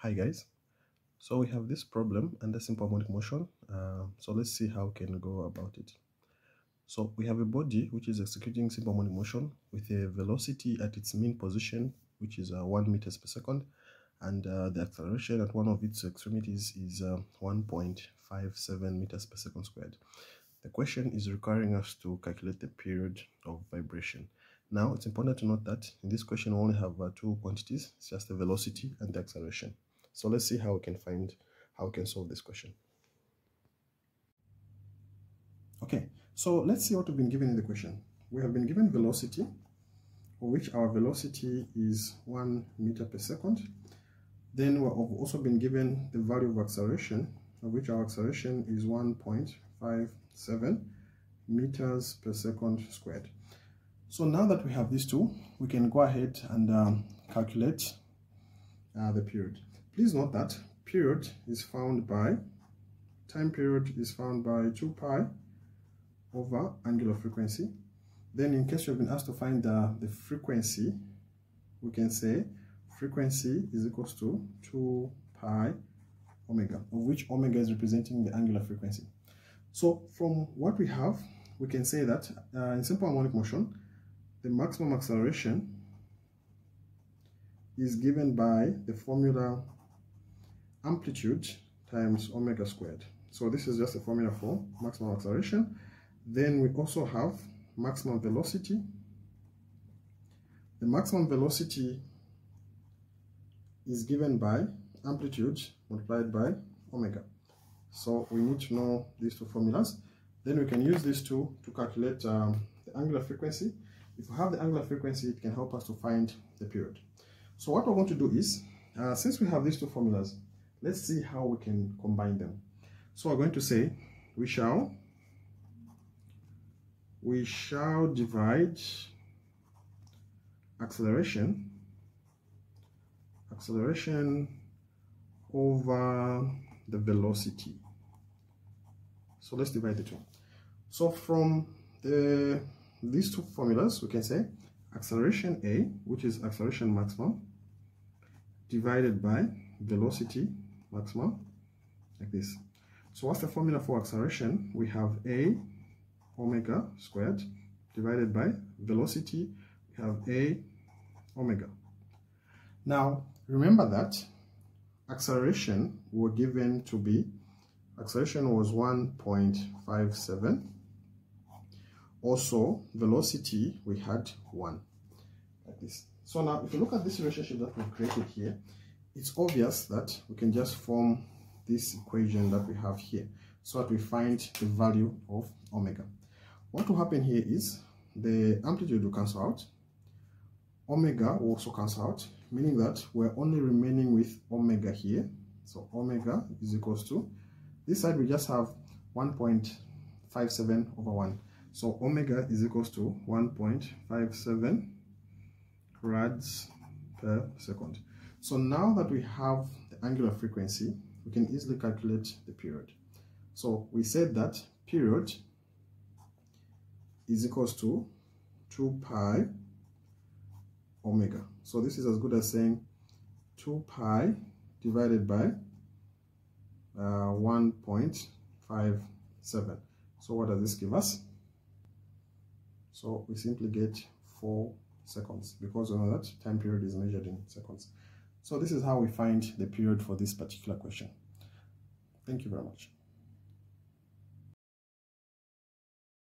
Hi guys, so we have this problem under simple harmonic motion. Uh, so let's see how we can go about it. So we have a body which is executing simple harmonic motion with a velocity at its mean position, which is uh, 1 meters per second, and uh, the acceleration at one of its extremities is uh, 1.57 meters per second squared. The question is requiring us to calculate the period of vibration. Now, it's important to note that in this question we only have uh, two quantities, it's just the velocity and the acceleration. So let's see how we can find, how we can solve this question. Okay, so let's see what we've been given in the question. We have been given velocity, for which our velocity is 1 meter per second. Then we've also been given the value of acceleration, of which our acceleration is 1.57 meters per second squared. So now that we have these two, we can go ahead and um, calculate uh, the period. Please note that period is found by, time period is found by 2 pi over angular frequency. Then in case you've been asked to find uh, the frequency, we can say frequency is equals to 2 pi omega, of which omega is representing the angular frequency. So from what we have, we can say that uh, in simple harmonic motion, the maximum acceleration is given by the formula amplitude times omega squared. So this is just a formula for maximum acceleration. Then we also have maximum velocity. The maximum velocity is given by amplitude multiplied by omega. So we need to know these two formulas. Then we can use these two to calculate um, the angular frequency if we have the angular frequency, it can help us to find the period. So what we're going to do is, uh, since we have these two formulas, let's see how we can combine them. So we're going to say, we shall, we shall divide acceleration, acceleration over the velocity. So let's divide the two. So from the these two formulas, we can say acceleration A, which is acceleration maximum, divided by velocity maximum, like this. So what's the formula for acceleration? We have A omega squared divided by velocity, we have A omega. Now, remember that acceleration were given to be, acceleration was 1.57 also velocity we had one. Like this. So now if you look at this relationship that we've created here it's obvious that we can just form this equation that we have here. So that we find the value of omega. What will happen here is the amplitude will cancel out. Omega will also cancel out meaning that we're only remaining with omega here. So omega is equals to this side we just have 1.57 over 1 so omega is equals to 1.57 rads per second. So now that we have the angular frequency, we can easily calculate the period. So we said that period is equals to 2 pi omega. So this is as good as saying 2 pi divided by uh, 1.57. So what does this give us? So we simply get 4 seconds because we know that time period is measured in seconds. So this is how we find the period for this particular question. Thank you very much.